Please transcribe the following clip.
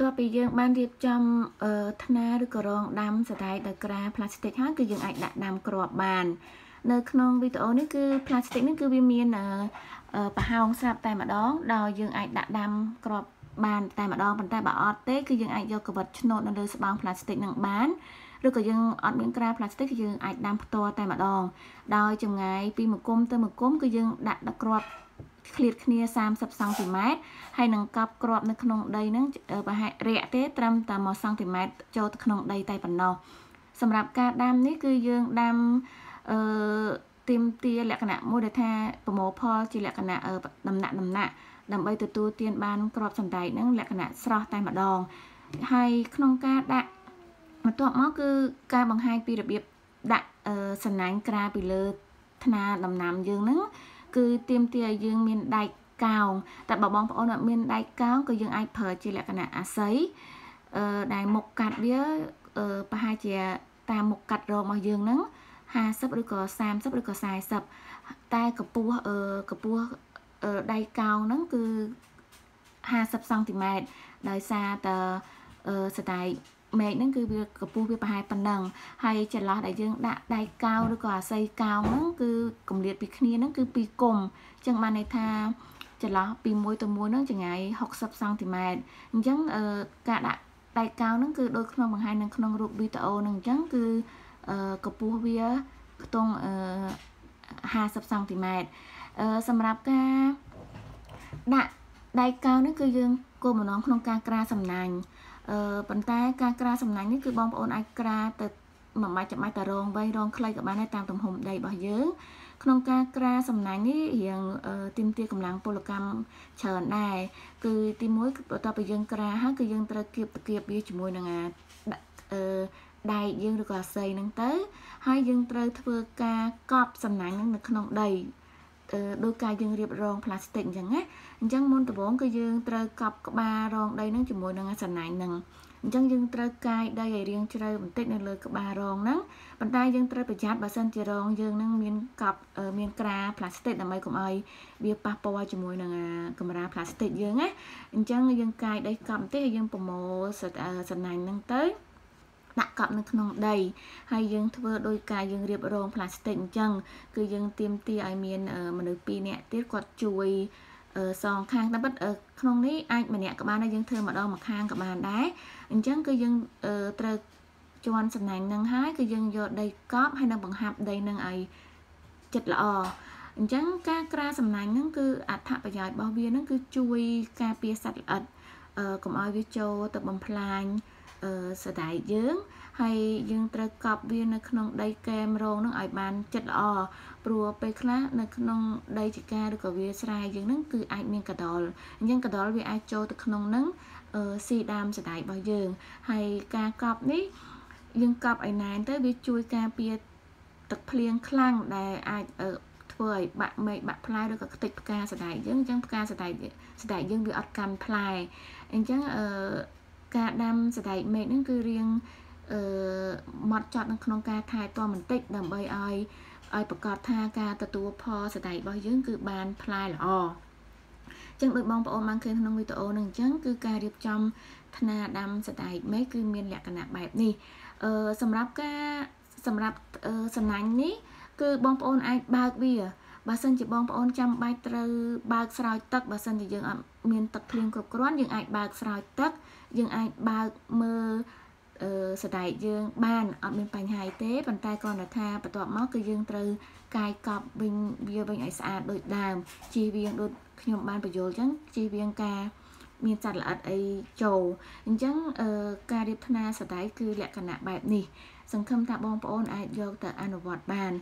ទាប់ពីយើងបានរៀបចំថ្នាឬក៏រងដាំសដែកដោយក្រាផ្លាស្ទិកហើយគឺយើងអាចដាក់ដាំគ្រាប់បាននៅក្នុងវីដេអូនេះគឺផ្លាស្ទិកនេះគឺវាមានប្រហោងស្រាប់តែម្ដងដោយយើងអាចដាក់ដាំគ្រាប់បានតែម្ដងប៉ុន្តែបើអត់ទេគឺយើងអាចយកកវិតឆ្នោតនៅលើស្បោងផ្លាស្ទិកនឹងបានឬក៏យើងអត់មានក្រាផ្លាស្ទិកគឺយើងអាចដាំផ្ទាល់តែម្ដងដោយចម្ងាយពីមួយគុំទៅមួយគុំគឺយើងដាក់ដាក់គ្រាប់ ឃ្លាតគ្នា30សង់ទីម៉ែត្រហើយនឹងកប់គ្រាប់នៅក្នុងដីហ្នឹងប្រហែលរាក់ទេត្រឹមតែ1សង់ទីម៉ែត្រចូលទៅក្នុងដីតែប៉ុណ្ណោះសម្រាប់ការដាំនេះគឺយើងដាំអឺទៀមទាលក្ខណៈមួយដែលថាប្រមូលផលជាលក្ខណៈដំណាក់ដំណាក់ដើម្បីទទួលទានបានក្របសណ្ដែកហ្នឹងលក្ខណៈស្រស់តែម្ដងហើយក្នុងការដាក់បន្ទាប់មកគឺការបង្ហាញពីរបៀបដាក់សំណាញ់ក្រាពីលើថ្នាដំណាំយើងហ្នឹង គឺទៀមទាឲ្យយើងមានដែកកោងតែបើបងប្អូនអត់មានដែកកោងក៏យើងអាចប្រើជាលក្ខណៈអាស័យអឺដែលមុខកាត់វាអឺប្រហែលជាតាមមុខកាត់រងរបស់យើងហ្នឹង50ឬក៏30ឬក៏40តែកម្ពស់អឺកម្ពស់ដៃកោងហ្នឹងគឺ50សង់ទីម៉ែត្រដោយសារតស្ដែក មែកហ្នឹងគឺវាកម្ពស់វាប្រហែលប៉ុណ្ណឹងហើយចន្លោះដែលយើងដាក់ដៃកោឬក៏អាស័យកោហ្នឹងគឺកម្រិតពីគ្នាហ្នឹងគឺពីគុំអញ្ចឹងបានន័យថាចន្លោះពីមួយទៅមួយហ្នឹងចង្ងាយ60សង់ទីម៉ែត្រអញ្ចឹងការដាក់ដៃកោហ្នឹងគឺដូចក្នុងបង្ហាញនៅក្នុងរូបវីដេអូហ្នឹងអញ្ចឹងគឺកម្ពស់វាខ្ទង់50សង់ទីម៉ែត្រសម្រាប់ការដាក់ដៃកោនេះគឺយើងគោលបំណងក្នុងការក្រាសំណាញ់ អឺប៉ុន្តែការក្រាសំណាញ់នេះគឺបងប្អូនអាចក្រាទៅមិនបាច់ចាំបាច់តែរងវែងរងខ្លីក៏បានដែរតាមទំហំដីរបស់យើងក្នុងការក្រាសំណាញ់នេះរៀងទីមទាកម្លាំងពលកម្មច្រើនដែរគឺទី1បន្ទាប់ពីយើងក្រាហើយគឺយើងត្រូវគៀបតគៀបវាជាមួយនឹងអាអឺដែកយើងឬក៏អាស័យហ្នឹងទៅ ហើយយើងត្រូវធ្វើការកប់សំណាញ់ហ្នឹងនៅក្នុងដី ដោយការយើងរៀបរងផ្លាស្ទិកអញ្ចឹងណាអញ្ចឹងមុនដំបូងគឺយើងត្រូវកប់ក្បាលរងដីហ្នឹងជាមួយនឹងសំណាញ់ហ្នឹងអញ្ចឹងយើងត្រូវកាយដីឲ្យរាងជ្រៅបន្តិចនៅលើក្បាលរងហ្នឹងប៉ុន្តែយើងត្រូវប្រយ័ត្នបើសិនជារងយើងហ្នឹងមានកប់មានក្រាផ្លាស្ទិកដើម្បីកុំឲ្យវាប៉ះពាល់ជាមួយនឹងកម្រាផ្លាស្ទិកយើងណាអញ្ចឹងយើងកាយដីកប់បន្តិចហើយយើងប្រមូលសំណាញ់ហ្នឹងទៅ ដាក់កប់នៅក្នុងដីហើយយើងធ្វើដោយការយើងរៀបរងផ្លាស្ទិកអញ្ចឹងគឺយើងទៀមទាឲ្យមានមនុស្ស2នាក់ទៀតគាត់ជួយសងខាងតែបិទក្នុងនេះអាចម្នាក់ក៏បានដែរយើងធ្វើម្ដងម្ខាងក៏បានដែរអញ្ចឹងគឺយើងត្រូវជន់សំណាញ់នឹងហើយគឺយើងយកដីកប់ហើយនឹងបង្ហាប់ដីនឹងឲ្យចិត្តល្អអញ្ចឹងការក្រាសំណាញ់ហ្នឹងគឺអត្ថប្រយោជន៍របស់វាហ្នឹងគឺជួយការពារសត្វល្អិតកុំឲ្យវាចូលទៅបំផ្លាញ សដែកយើងហើយយើងត្រូវកប់វានៅក្នុងដីកែមរងនឹងឲ្យបានចិត្តល្អព្រោះពេលខ្លះនៅក្នុងដីចកាឬក៏វាស្រែយើងនឹងគឺអាចមានកដលអញ្ចឹងកដលវាអាចចូលទៅក្នុងនឹងស៊ីដើមសដែករបស់យើង ហើយការកប់នេះយើងកប់ឲ្យណែនទៅវាជួយការពារទឹកភ្លៀងខ្លាំងដែលអាចធ្វើឲ្យបាក់មែកបាក់ផ្លែឬក៏ខ្ទេចផ្កាសដែកយើងអញ្ចឹងផ្កាសដែកសដែកយើងវាអត់កាន់ផ្លែអញ្ចឹងអឺ ការដាំសដែកមែកហ្នឹងគឺរៀងអឺម៉ត់ចត់នៅក្នុងការថែទាំបន្តិចដើម្បីឲ្យឲ្យប្រកាសថាការទទួលផលសដែករបស់យើងគឺបានផ្លែល្អចឹងដូចបងប្អូនបានឃើញក្នុងវីដេអូនឹងអញ្ចឹងគឺការរៀបចំថ្នាដាំសដែកមេឃគឺមានលក្ខណៈបែបនេះអឺសម្រាប់ការសម្រាប់សំណាញ់នេះគឺបងប្អូនអាចបើកវា បើសិនជាបងប្អូនចាំបាច់ត្រូវបើកស្រោចទឹកបើសិនជាយើងអត់មានទឹកភ្លៀងគ្រប់គ្រាន់យើងអាចបើកស្រោចទឹក យើងអាចបើកមើលអឺសដែកយើងបានអត់មានបញ្ហាទេប៉ុន្តែគ្រាន់តែថាបន្ទាប់មកគឺយើងត្រូវកាយកប់វិញវាវិញឲ្យស្អាតដូចដើមជៀសវាងដូចខ្ញុំបានបញ្យល់អញ្ចឹងជៀសវាងការមានសត្វល្អិតអីចូលអញ្ចឹងការរៀបថ្នាសដែកគឺលក្ខណៈបែបនេះ សង្ឃឹមថាបងប្អូនអាចយកទៅអនុវត្តបាន